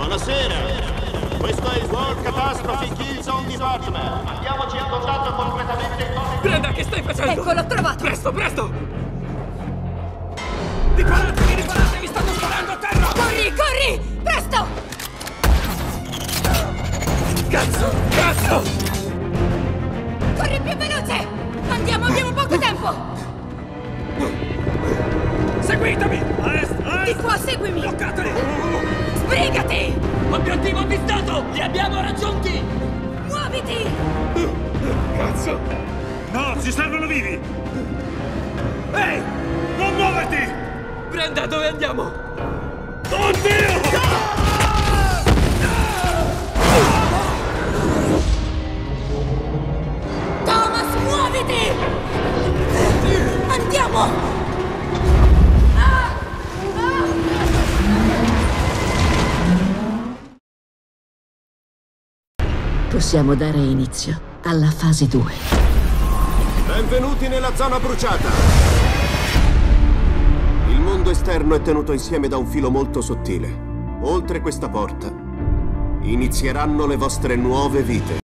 Buonasera. Questo è il World Catastrophe Kill Zone Department. Andiamoci a contatto completamente il. Brenda, che stai facendo? Ecco, l'ho trovato! Presto, presto! Riparatevi, riparatevi, stanno sparando a terra! Corri, corri! Presto! Cazzo, cazzo! Corri più veloce! Andiamo, abbiamo poco tempo! Seguitemi! A est, a Di est! qua, seguimi! Bloccateli! Obiettivo avvistato! Li abbiamo raggiunti! Muoviti! Cazzo! No, ci servono vivi! Ehi! Non muoverti! Brenda, dove andiamo? Oddio! Possiamo dare inizio alla fase 2. Benvenuti nella zona bruciata. Il mondo esterno è tenuto insieme da un filo molto sottile. Oltre questa porta inizieranno le vostre nuove vite.